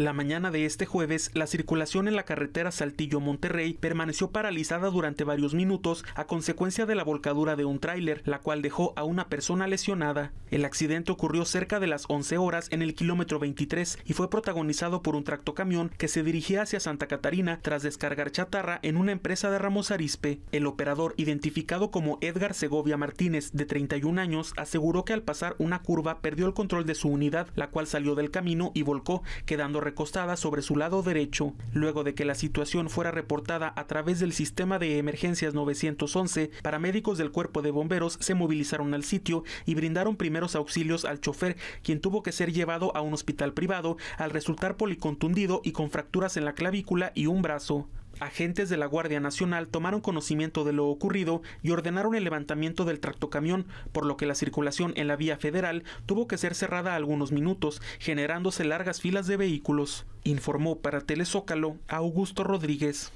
La mañana de este jueves, la circulación en la carretera Saltillo-Monterrey permaneció paralizada durante varios minutos a consecuencia de la volcadura de un tráiler, la cual dejó a una persona lesionada. El accidente ocurrió cerca de las 11 horas en el kilómetro 23 y fue protagonizado por un tractocamión que se dirigía hacia Santa Catarina tras descargar chatarra en una empresa de Ramos Arispe. El operador, identificado como Edgar Segovia Martínez, de 31 años, aseguró que al pasar una curva perdió el control de su unidad, la cual salió del camino y volcó, quedando recostada sobre su lado derecho. Luego de que la situación fuera reportada a través del sistema de emergencias 911, paramédicos del cuerpo de bomberos se movilizaron al sitio y brindaron primeros auxilios al chofer, quien tuvo que ser llevado a un hospital privado al resultar policontundido y con fracturas en la clavícula y un brazo. Agentes de la Guardia Nacional tomaron conocimiento de lo ocurrido y ordenaron el levantamiento del tractocamión, por lo que la circulación en la vía federal tuvo que ser cerrada algunos minutos, generándose largas filas de vehículos, informó para Telezócalo Augusto Rodríguez.